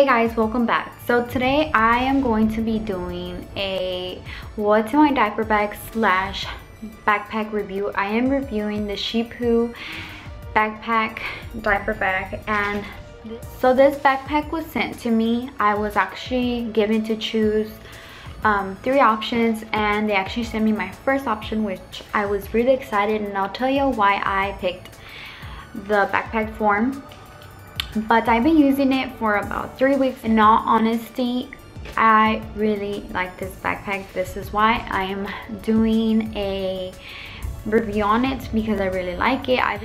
Hey guys, welcome back. So today I am going to be doing a what's in my diaper bag slash backpack review. I am reviewing the CiPU backpack diaper bag and so this backpack was sent to me. I was actually given to choose um, three options and they actually sent me my first option which I was really excited and I'll tell you why I picked the backpack form but I've been using it for about three weeks. In all honesty, I really like this backpack. This is why I am doing a review on it because I really like it. I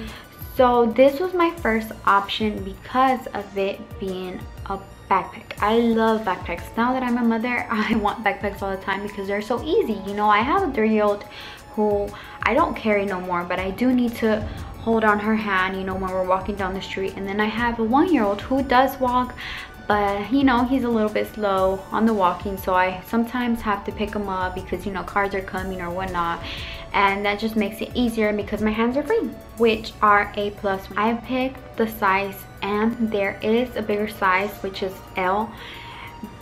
so this was my first option because of it being a backpack. I love backpacks. Now that I'm a mother, I want backpacks all the time because they're so easy. You know, I have a three-year-old who I don't carry no more, but I do need to hold on her hand, you know, when we're walking down the street. And then I have a one-year-old who does walk, but you know, he's a little bit slow on the walking. So I sometimes have to pick him up because, you know, cars are coming or whatnot. And that just makes it easier because my hands are free, which are A+. plus. I picked the size M. There is a bigger size, which is L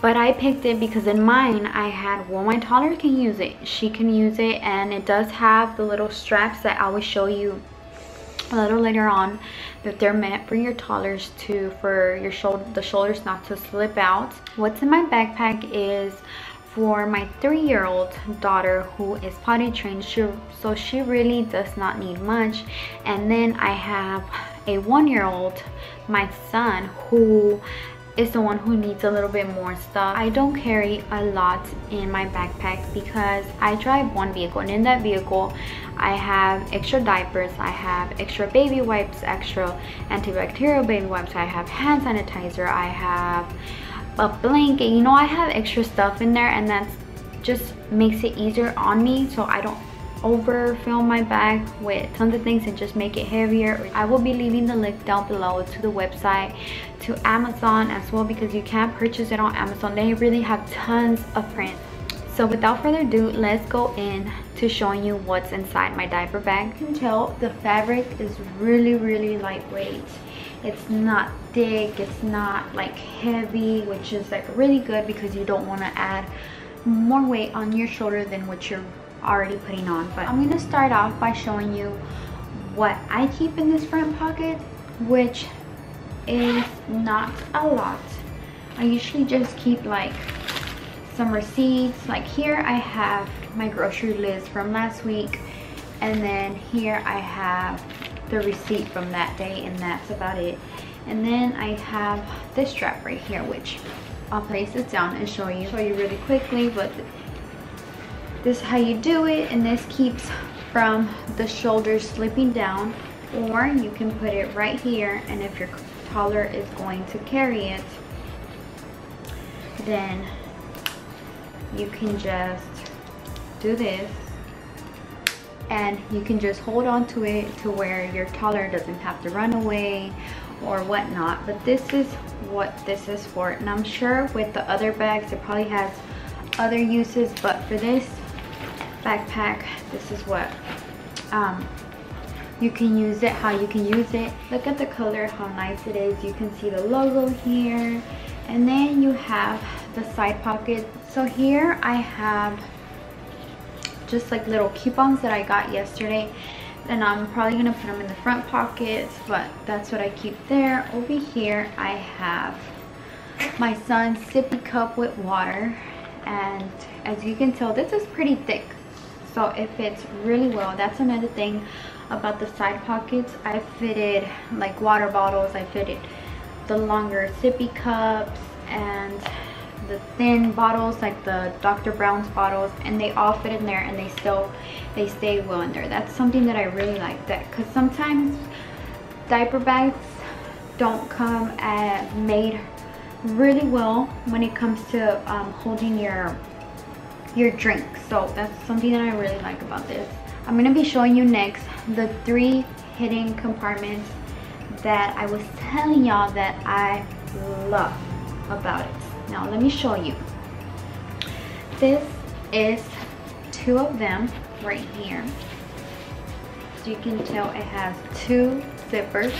but I picked it because in mine I had well my toddler can use it she can use it and it does have the little straps that I will show you a little later on that they're meant for your toddlers to for your shoulder the shoulders not to slip out. What's in my backpack is for my three-year-old daughter who is potty trained. She, so she really does not need much. And then i have a one-year-old my son who is the one who needs a little bit more stuff. I don't carry a lot in my backpack because I drive one vehicle and in that vehicle I have extra diapers, I have extra baby wipes, extra antibacterial baby wipes, I have hand sanitizer, I have a blanket, you know I have extra stuff in there and that just makes it easier on me so I don't overfill my bag with tons of things and just make it heavier. I will be leaving the link down below to the website to amazon as well because you can purchase it on amazon. They really have tons of prints so without further ado let's go in to showing you what's inside my diaper bag. You can tell the fabric is really really lightweight. It's not thick it's not like heavy which is like really good because you don't want to add more weight on your shoulder than what you're already putting on but i'm gonna start off by showing you what i keep in this front pocket which is not a lot. I usually just keep like some receipts. Like here i have my grocery list from last week and then here i have the receipt from that day and that's about it. And then i have this strap right here which i'll place this down and show you show you really quickly but this is how you do it and this keeps from the shoulders slipping down. Or you can put it right here and if your collar is going to carry it then you can just do this. And you can just hold on to it to where your collar doesn't have to run away or whatnot. But this is what this is for. And I'm sure with the other bags it probably has other uses but for this backpack this is what um, you can use it how you can use it. Look at the color how nice it is. You can see the logo here. And then you have the side pocket. So here i have just like little coupons that i got yesterday. And i'm probably gonna put them in the front pockets but that's what i keep there. Over here i have my son's sippy cup with water. And as you can tell this is pretty thick so it fits really well. That's another thing about the side pockets. I fitted like water bottles. I fitted the longer sippy cups and the thin bottles like the dr brown's bottles and they all fit in there and they still they stay well in there. That's something that i really like that because sometimes diaper bags don't come at made really well when it comes to um, holding your your drink so that's something that i really like about this. I'm to be showing you next the three hidden compartments that i was telling y'all that i love about it. Now let me show you. This is two of them right here. So you can tell it has two zippers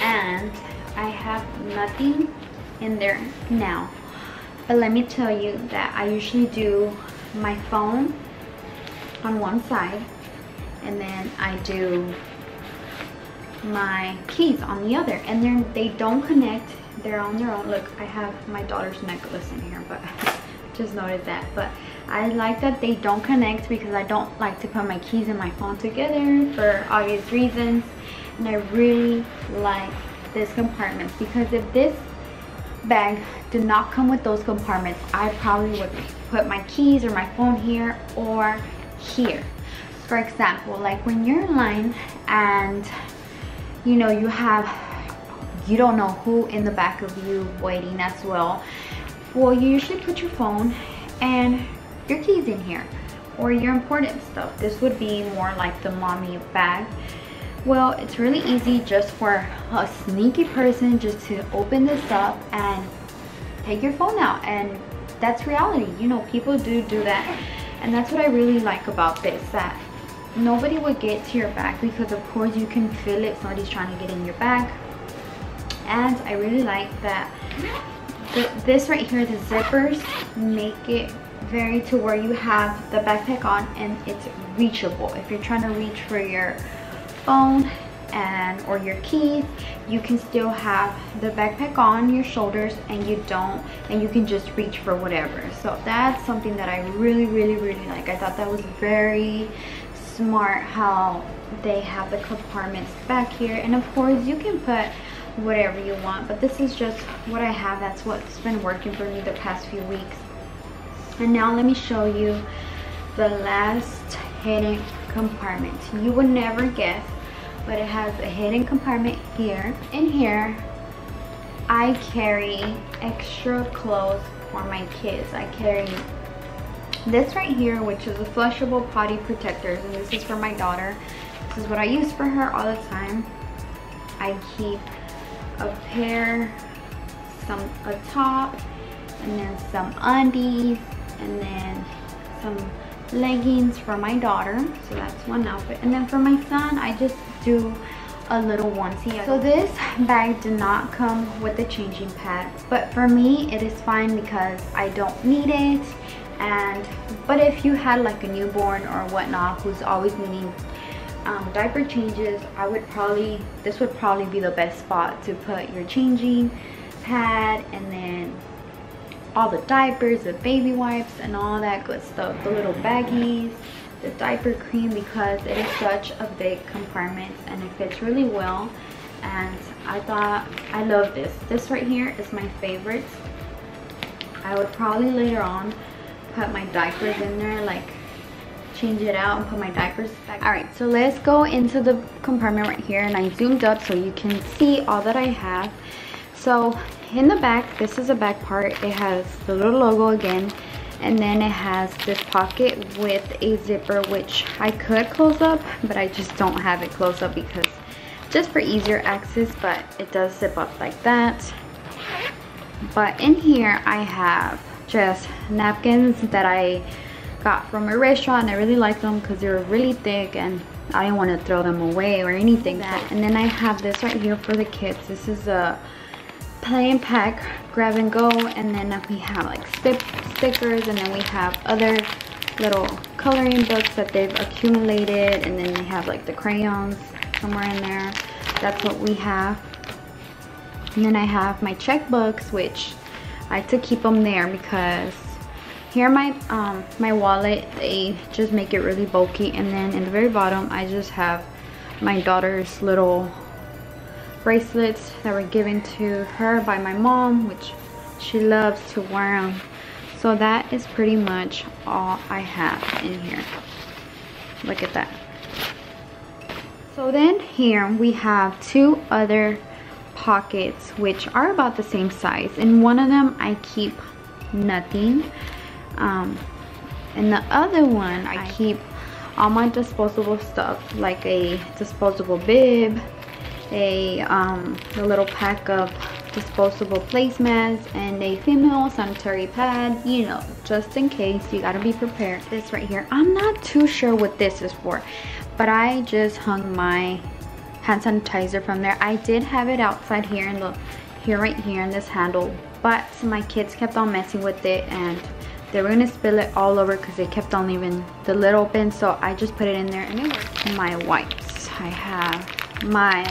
and I have nothing in there now but let me tell you that I usually do my phone on one side and then I do my keys on the other. And then they don't connect. They're on their own. Look I have my daughter's necklace in here but just noted that. But I like that they don't connect because I don't like to put my keys and my phone together for obvious reasons. And I really like this compartment because if this bag did not come with those compartments. I probably would put my keys or my phone here or here. For example like when you're in line and you know you have you don't know who in the back of you waiting as well. Well you usually put your phone and your keys in here or your important stuff. This would be more like the mommy bag well, it's really easy just for a sneaky person just to open this up and take your phone out and that's reality. You know, people do do that. And that's what I really like about this, that nobody would get to your bag because of course you can feel it. Somebody's trying to get in your bag. And I really like that the, this right here, the zippers make it very to where you have the backpack on and it's reachable. If you're trying to reach for your phone and or your keys you can still have the backpack on your shoulders and you don't and you can just reach for whatever. So that's something that i really really really like. I thought that was very smart how they have the compartments back here. And of course you can put whatever you want but this is just what i have. That's what's been working for me the past few weeks. And now let me show you the last hidden compartment. You would never guess but it has a hidden compartment here. In here, I carry extra clothes for my kids. I carry this right here, which is a flushable potty protectors, and this is for my daughter. This is what I use for her all the time. I keep a pair, some a top, and then some undies, and then some leggings for my daughter. So that's one outfit. And then for my son, I just do a little onesie. So this bag did not come with the changing pad, but for me it is fine because I don't need it. And but if you had like a newborn or whatnot who's always needing um, diaper changes, I would probably this would probably be the best spot to put your changing pad and then all the diapers, the baby wipes, and all that good stuff. The little baggies the diaper cream because it is such a big compartment and it fits really well. And I thought I love this. This right here is my favorite. I would probably later on put my diapers in there like change it out and put my diapers back. All right so let's go into the compartment right here and I zoomed up so you can see all that I have. So in the back this is the back part. It has the little logo again and then it has this pocket with a zipper which I could close up but I just don't have it closed up because just for easier access but it does zip up like that. But in here I have just napkins that I got from a restaurant and I really like them because they're really thick and I didn't want to throw them away or anything that. And then I have this right here for the kids. This is a play and pack grab and go and then we have like st stickers and then we have other little coloring books that they've accumulated and then they have like the crayons somewhere in there. That's what we have. And then I have my checkbooks which I like to keep them there because here my um my wallet they just make it really bulky and then in the very bottom I just have my daughter's little bracelets that were given to her by my mom which she loves to wear them so that is pretty much all I have in here. Look at that. So then here we have two other pockets which are about the same size in one of them I keep nothing um, and the other one I keep all my disposable stuff like a disposable bib a, um, little pack of disposable placemats and a female sanitary pad you know just in case you gotta be prepared this right here i'm not too sure what this is for but i just hung my hand sanitizer from there i did have it outside here in the here right here in this handle but my kids kept on messing with it and they were gonna spill it all over because they kept on leaving the lid open so I just put it in there and it worked. My wipes. I have my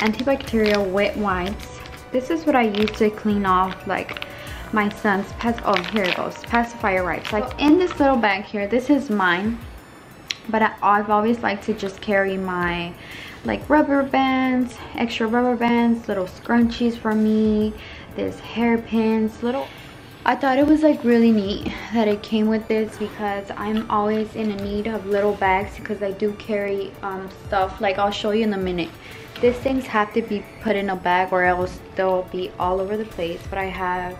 antibacterial wet wipes. This is what I use to clean off like my son's pass oh here it goes pacifier wipes like in this little bag here this is mine but I, I've always liked to just carry my like rubber bands extra rubber bands little scrunchies for me this hairpins little I thought it was like really neat that it came with this because I'm always in a need of little bags because I do carry um, stuff like I'll show you in a minute. These things have to be put in a bag or else they'll be all over the place but I have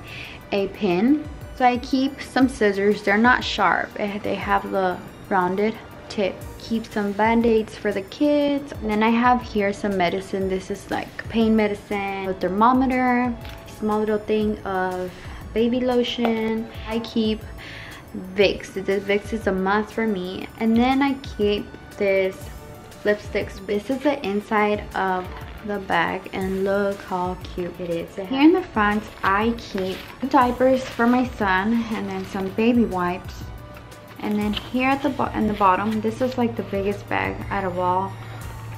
a pin. So I keep some scissors, they're not sharp, eh, they have the rounded tip. Keep some band-aids for the kids. And then I have here some medicine. This is like pain medicine, a thermometer, small little thing of baby lotion. I keep Vicks. This Vicks is a must for me. And then I keep this lipsticks. This is the inside of the bag and look how cute it is. Here in the front, I keep diapers for my son and then some baby wipes. And then here at the, in the bottom, this is like the biggest bag out of all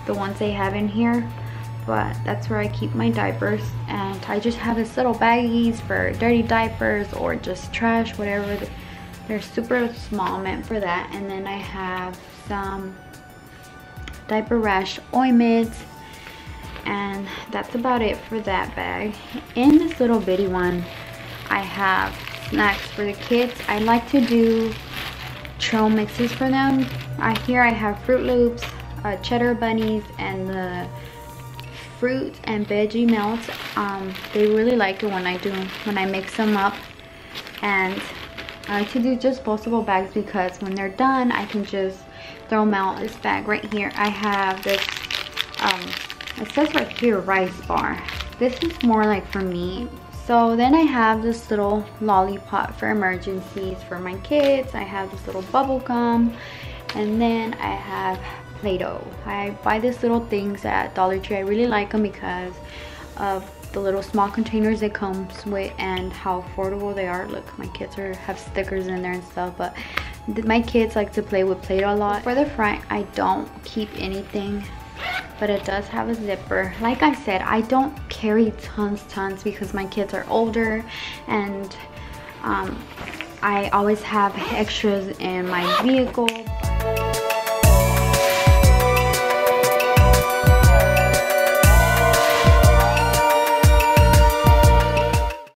the ones they have in here but that's where I keep my diapers and I just have this little baggies for dirty diapers or just trash whatever they're super small meant for that and then I have some diaper rash ointments and that's about it for that bag. In this little bitty one I have snacks for the kids. I like to do trail mixes for them. I here I have Froot Loops uh, cheddar bunnies and the fruit and veggie melts. Um, they really like it when I do when I mix them up. And I like to do just disposable bags because when they're done I can just throw them out this bag right here I have this um, it says right here rice bar this is more like for me so then I have this little lollipop for emergencies for my kids I have this little bubble gum and then I have Play-Doh. I buy these little things at Dollar Tree. I really like them because of the little small containers it comes with and how affordable they are. Look, my kids are have stickers in there and stuff, but my kids like to play with Play-Doh a lot. For the front, I don't keep anything, but it does have a zipper. Like I said, I don't carry tons, tons because my kids are older and um, I always have extras in my vehicle.